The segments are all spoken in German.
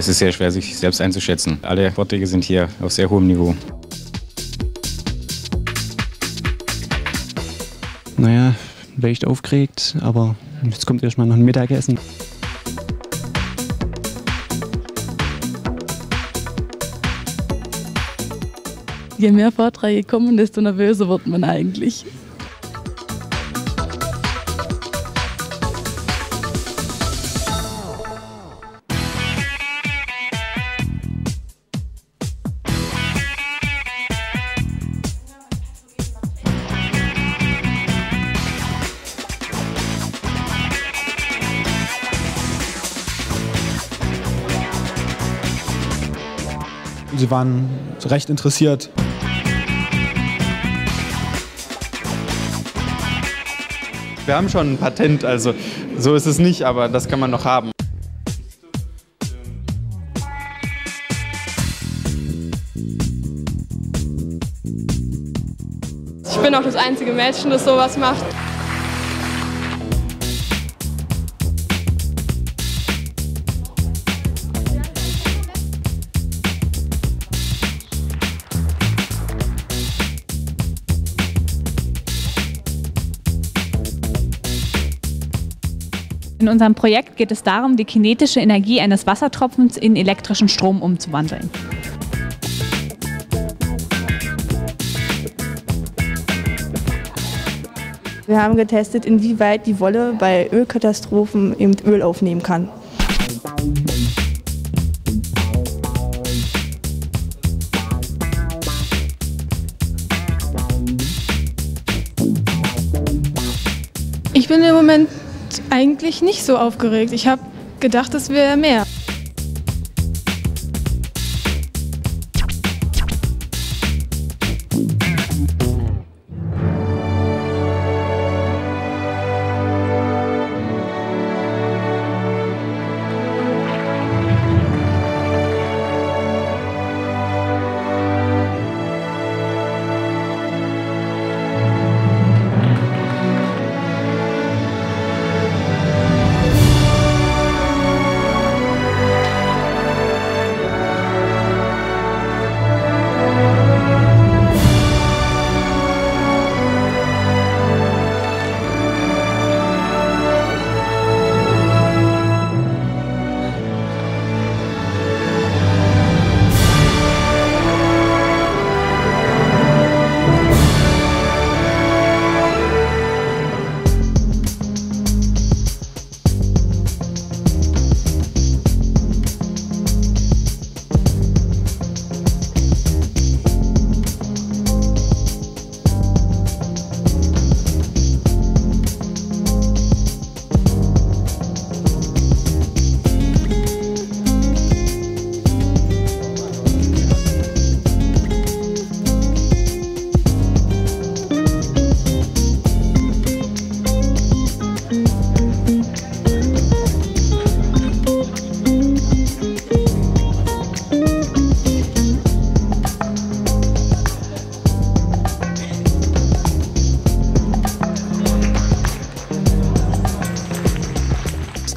Es ist sehr schwer, sich selbst einzuschätzen. Alle Vorträge sind hier auf sehr hohem Niveau. Naja, leicht aufgeregt, aber jetzt kommt erstmal noch ein Mittagessen. Je mehr Vorträge kommen, desto nervöser wird man eigentlich. Sie waren recht interessiert. Wir haben schon ein Patent, also so ist es nicht, aber das kann man noch haben. Ich bin auch das einzige Mädchen, das sowas macht. In unserem Projekt geht es darum, die kinetische Energie eines Wassertropfens in elektrischen Strom umzuwandeln. Wir haben getestet, inwieweit die Wolle bei Ölkatastrophen eben Öl aufnehmen kann. Ich bin im Moment eigentlich nicht so aufgeregt. Ich habe gedacht, es wäre mehr.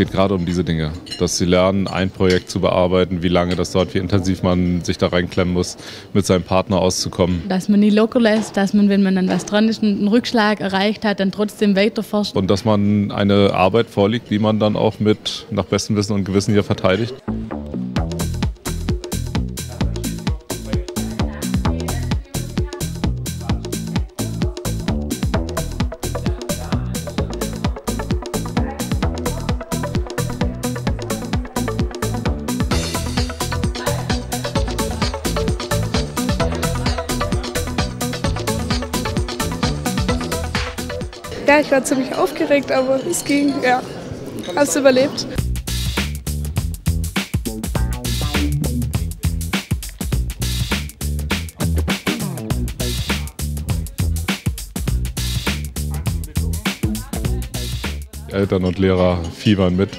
Geht gerade um diese Dinge, dass sie lernen, ein Projekt zu bearbeiten, wie lange das dauert, wie intensiv man sich da reinklemmen muss, mit seinem Partner auszukommen. Dass man nie locker lässt, dass man, wenn man dann was dran ist, einen Rückschlag erreicht hat, dann trotzdem weiterforscht. Und dass man eine Arbeit vorliegt, die man dann auch mit nach bestem Wissen und Gewissen hier verteidigt. Ich war ziemlich aufgeregt, aber es ging, ja. Hast du überlebt? Eltern und Lehrer fiebern mit.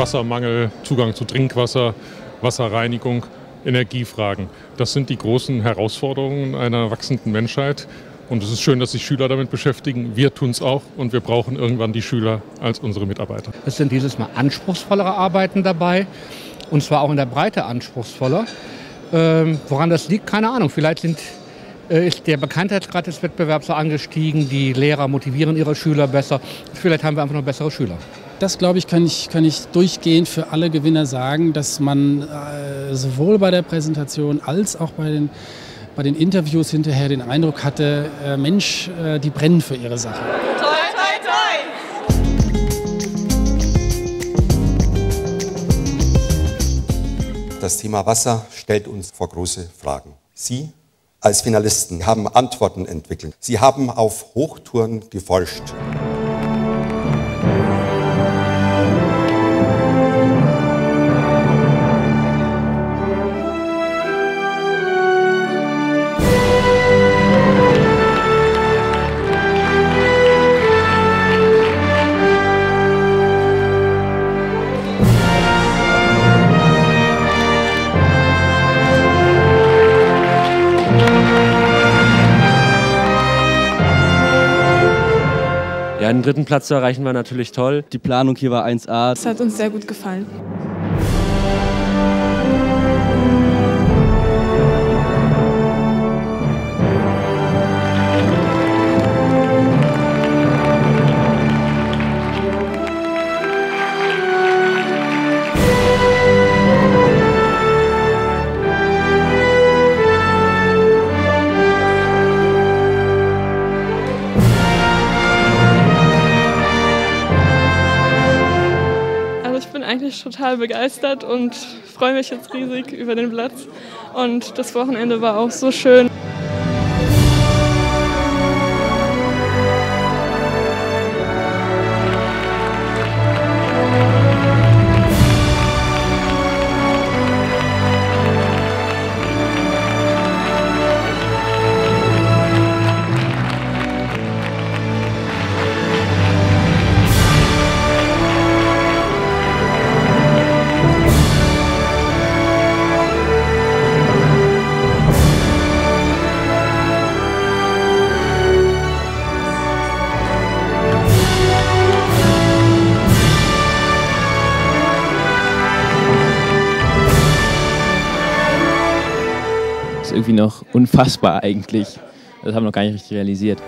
Wassermangel, Zugang zu Trinkwasser, Wasserreinigung, Energiefragen. Das sind die großen Herausforderungen einer wachsenden Menschheit. Und es ist schön, dass sich Schüler damit beschäftigen. Wir tun es auch und wir brauchen irgendwann die Schüler als unsere Mitarbeiter. Es sind dieses Mal anspruchsvollere Arbeiten dabei und zwar auch in der Breite anspruchsvoller. Ähm, woran das liegt, keine Ahnung. Vielleicht sind, äh, ist der Bekanntheitsgrad des Wettbewerbs so angestiegen, die Lehrer motivieren ihre Schüler besser. Vielleicht haben wir einfach noch bessere Schüler. Das, glaube ich, kann ich, kann ich durchgehend für alle Gewinner sagen, dass man äh, sowohl bei der Präsentation als auch bei den, bei den Interviews hinterher den Eindruck hatte, äh, Mensch, äh, die brennen für ihre Sache. Toi, toi, toi! Das Thema Wasser stellt uns vor große Fragen. Sie als Finalisten haben Antworten entwickelt. Sie haben auf Hochtouren geforscht. Den dritten Platz zu erreichen war natürlich toll. Die Planung hier war 1A. Es hat uns sehr gut gefallen. Total begeistert und freue mich jetzt riesig über den Platz. Und das Wochenende war auch so schön. Irgendwie noch unfassbar eigentlich. Das haben wir noch gar nicht richtig realisiert.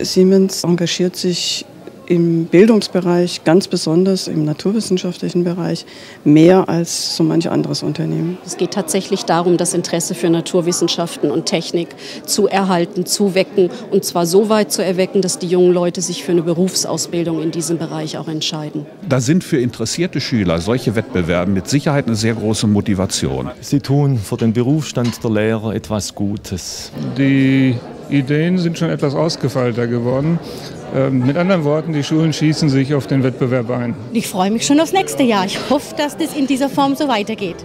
Siemens engagiert sich im Bildungsbereich, ganz besonders im naturwissenschaftlichen Bereich, mehr als so manch anderes Unternehmen. Es geht tatsächlich darum, das Interesse für Naturwissenschaften und Technik zu erhalten, zu wecken und zwar so weit zu erwecken, dass die jungen Leute sich für eine Berufsausbildung in diesem Bereich auch entscheiden. Da sind für interessierte Schüler solche Wettbewerbe mit Sicherheit eine sehr große Motivation. Sie tun für den Berufsstand der Lehrer etwas Gutes. Die Ideen sind schon etwas ausgefeilter geworden. Ähm, mit anderen Worten, die Schulen schießen sich auf den Wettbewerb ein. Ich freue mich schon aufs nächste Jahr. Ich hoffe, dass das in dieser Form so weitergeht.